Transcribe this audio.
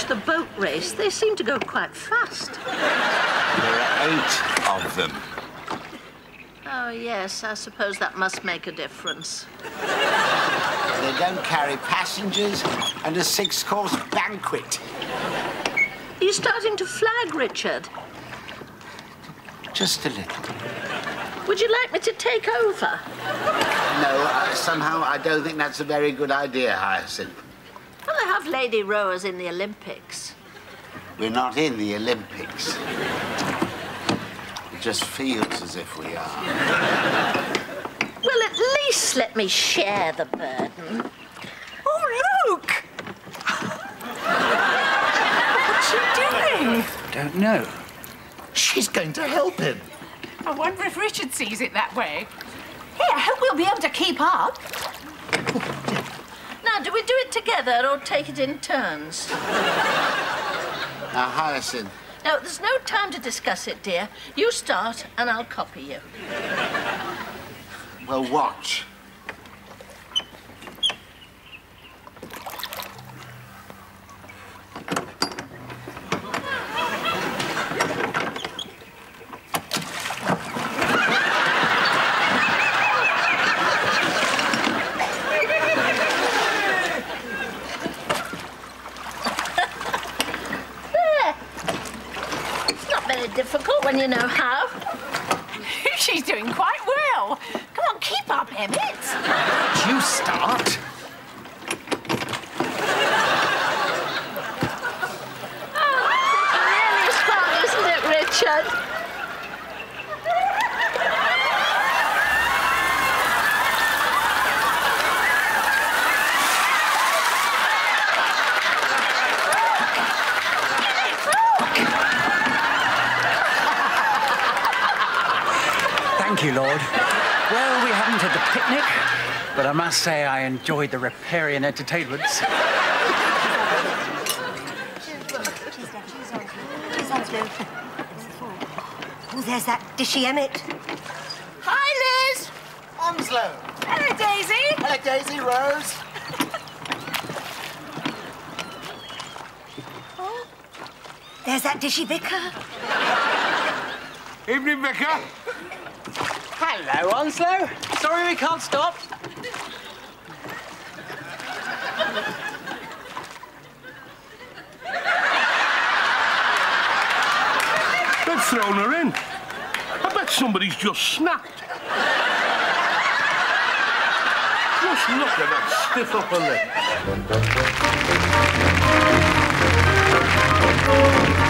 watch the boat race. They seem to go quite fast. There are eight of them. Oh, yes, I suppose that must make a difference. They don't carry passengers and a six-course banquet. Are you starting to flag, Richard? Just a little. Would you like me to take over? No, uh, somehow I don't think that's a very good idea, Hyacinth. Well, have lady rowers in the Olympics. We're not in the Olympics. It just feels as if we are. Well, at least let me share the burden. Oh, look! What's she doing? I don't know. She's going to help him. I wonder if Richard sees it that way. Hey, I hope we'll be able to keep up. Now, do we do it together or take it in turns? Now, Hyacinth, No, there's no time to discuss it, dear. You start, and I'll copy you. well, watch. There. It's not very difficult when you know how. She's doing quite well. Come on, keep up, Emmet. You start. Oh, really fun, isn't it, Richard? Thank you, Lord. Well, we haven't had the picnic, but I must say I enjoyed the riparian entertainments. Oh, there's that dishy Emmet. Hi, Liz. Onslow. Hello, Daisy. Hello, Daisy Rose. There's that dishy vicar. Evening, Vicar. Hello, Onslow. Sorry we can't stop. They've thrown her in. I bet somebody's just snapped. just look at that stiff upper lip.